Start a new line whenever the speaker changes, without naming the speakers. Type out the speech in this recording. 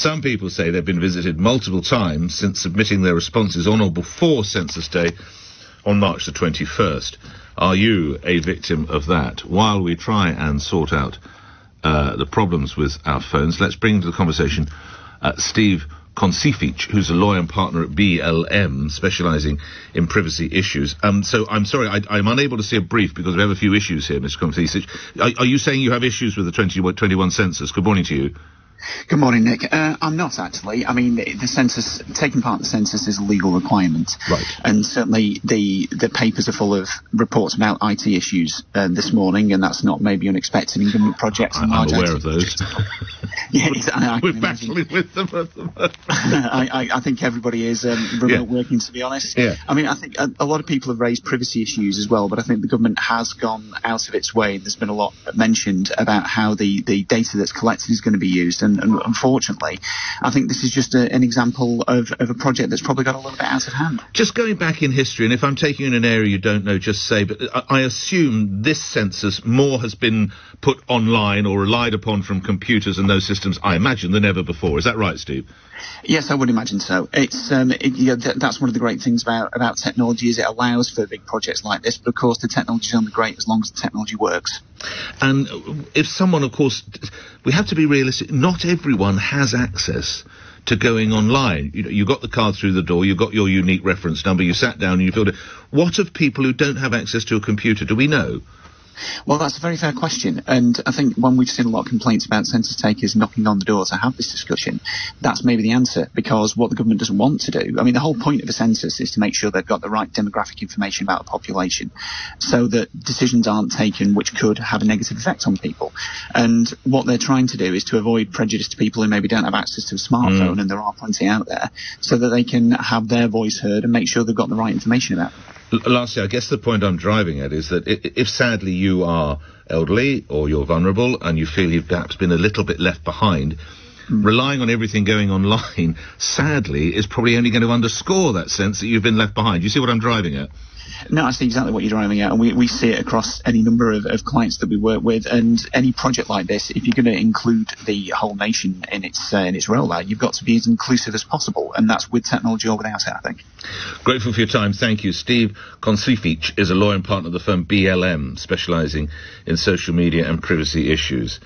Some people say they've been visited multiple times since submitting their responses on or before Census Day on March the 21st. Are you a victim of that? While we try and sort out uh, the problems with our phones, let's bring to the conversation uh, Steve Kuncewicz, who's a lawyer and partner at BLM, specialising in privacy issues. Um, so I'm sorry, I, am unable to see a brief because we have a few issues here, Mr. Kuncewicz. Are, are, you saying you have issues with the 2021 census? Good morning to you.
Good morning, Nick. Uh, I'm not actually. I mean, the, the, census, taking part in the census is a legal requirement.
Right.
And certainly the, the papers are full of reports about IT issues uh, this morning, and that's not maybe unexpected in government projects.
I'm aware of those.
yeah,
I, I We're battling with them at the moment.
I, I, think everybody is um, remote yeah. working, to be honest.
Yeah.
I mean, I think a, a, lot of people have raised privacy issues as well, but I think the government has gone out of its way. There's been a lot mentioned about how the, the data that's collected is going to be used, and and, and unfortunately, I think this is just a, an example of, of a project that's probably got a little bit out of hand.
Just going back in history, and if I'm taking in an area you don't know, just say, but I, I assume this census more has been put online or relied upon from computers and those systems, I imagine, than ever before. Is that right, Steve?
Yes, I would imagine so. It's um, it, you know, th- that's one of the great things about about technology is it allows for big projects like this. But of course, the technology is only great as long as the technology works.
And if someone, of course, we have to be realistic. Not everyone has access to going online. You know, you got the card through the door, you got your unique reference number, you sat down and you filled it. What of people who don't have access to a computer? Do we know?
Well, that's a very fair question. And I think when we've seen a lot of complaints about census takers knocking on the door to have this discussion, that's maybe the answer because what the government doesn't want to do, I mean, the whole point of a census is to make sure they've got the right demographic information about the population so that decisions aren't taken which could have a negative effect on people. And what they're trying to do is to avoid prejudice to people who maybe don't have access to a smartphone, mm. and there are plenty out there, so that they can have their voice heard and make sure they've got the right information about them
lastly, I guess the point I'm driving at is that if sadly you are elderly or you're vulnerable and you feel you've perhaps been a little bit left behind. Relying on everything going online, sadly, is probably only going to underscore that sense that you've been left behind. You see what I'm driving at?
No, I see exactly what you're driving at, and we, we see it across any number of, of clients that we work with. And any project like this, if you're going to include the whole nation in its uh, in its rollout, you've got to be as inclusive as possible, and that's with technology or without it. I think.
Grateful for your time. Thank you, Steve Kuncewicz is a lawyer and partner of the firm BLM, specialising in social media and privacy issues.